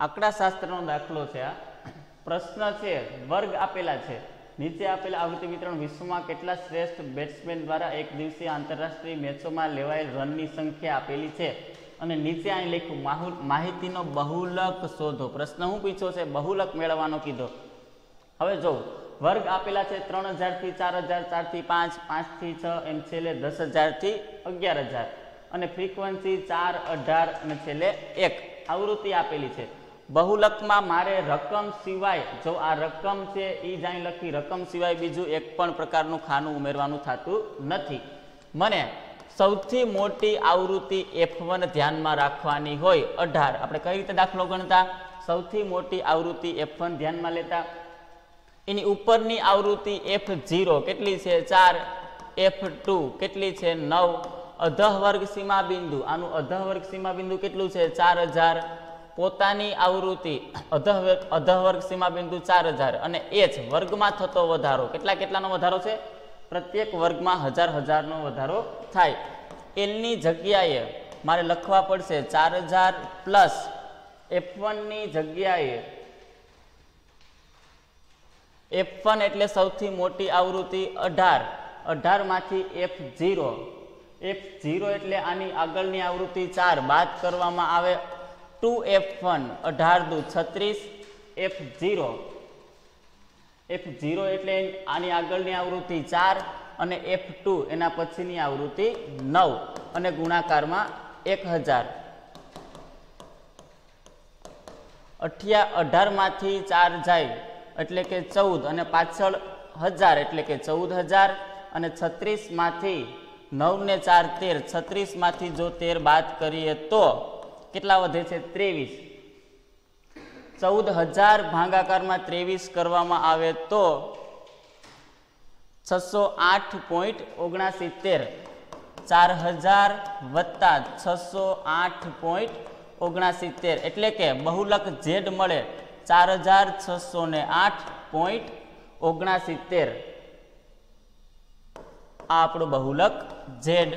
આંકડાશાસ્ત્રનો દાખલો છે આ. પ્રશ્ન છે, વર્ગ આપેલા છે. નીચે આપેલા આવૃત્તિ વિતરણ વિશ્વમાં કેટલા શ્રેષ્ઠ બેટ્સમેન દ્વારા એક દિવસીય આંતરરાષ્ટ્રીય મેચોમાં લેવાયેલ રનની સંખ્યા આપેલી છે? અને નીચે અહીં લખ્યું, માહુ- માહિતીનો બહુલક શોધો. પ્રશ્ન હું પૂછ્યો છે? બહુલક મેળવવાનો કીધો. હવે જો વર્ગ આપેલા છે ત્રણ હજારથી ચાર હજાર ચારથી પાંચ પાંચથી છ, એમ છેલ્લે દસ હજારથી અગિયાર હજાર. અને ફ્રીક્વન્સી ચાર, અઢાર અને છેલ્લે એક. આવૃત્તિ આપેલી છે. બહુલકમાં મારે રકમ સિવાય, જો આ રકમ છે એ જ અહીં લખી, રકમ સિવાય બીજું એક પણ પ્રકારનું ખાનું ઉમેરવાનું થતું નથી. મને સૌથી મોટી આવૃત્તિ એફ વન ધ્યાનમાં રાખવાની હોય અઢાર. આપણે કઈ રીતે દાખલો ગણતા? સૌથી મોટી આવૃત્તિ એફ વન ધ્યાનમાં લેતા. એની ઉપરની આવૃત્તિ એફ ઝીરો કેટલી છે? ચાર. એફ ટુ કેટલી છે? નવ. અધ વર્ગ સીમા બિંદુ આનું અધ વર્ગ સીમા બિંદુ કેટલું છે? ચાર હજાર. પોતાની આવૃત્તિ અધઃ વર્ગ- વર્ગ સીમા બિંદુ ચાર હજાર અને એચ વર્ગમાં થતો વધારો. કેટલા કેટલાનો વધારો છે? પ્રત્યેક વર્ગમાં હજાર હજારનો વધારો થાય. એલની જગ્યાએ મારે લખવા પડશે ચાર હજાર પ્લસ એફ વનની જગ્યાએ એફ વન એટલે સૌથી મોટી આવૃત્તિ અઢાર. અઢારમાંથી એફ ઝીરો એફ ઝીરો એટલે આની આગળની આવૃત્તિ ચાર. બાદ કરવામાં આવે ટુ એફ વન અઢાર દુ છત્રીસ એફ ઝીરો એફ ઝીરો એટલે આની આગળની આવૃત્તિ ચાર અને એફ ટુ એના પછીની આવૃત્તિ નવ અને ગુણાકારમાં એક હજાર. અઠિયા અઢારમાંથી ચાર જાય એટલે કે ચૌદ અને પાછળ હજાર એટલે કે ચૌદ હજાર અને છત્રીસમાંથી નવને ચાર તેર. છત્રીસમાંથી જો તેર બાદ કરીએ તો કેટલા વધે છે? ત્રેવીસ. ચૌદ હજાર ભાગાકારમાં ત્રેવીસ કરવામાં આવે તો છસો આઠ પોઈન્ટ ઓગણસિત્તેર. ચાર હજાર વત્તા છસો આઠ પોઈન્ટ ઓગણસિત્તેર. એટલે કે બહુલક ઝેડ મળે ચાર હજાર છસો ને આઠ પોઈન્ટ ઓગણસિત્તેર. આ આપણું બહુલક ઝેડ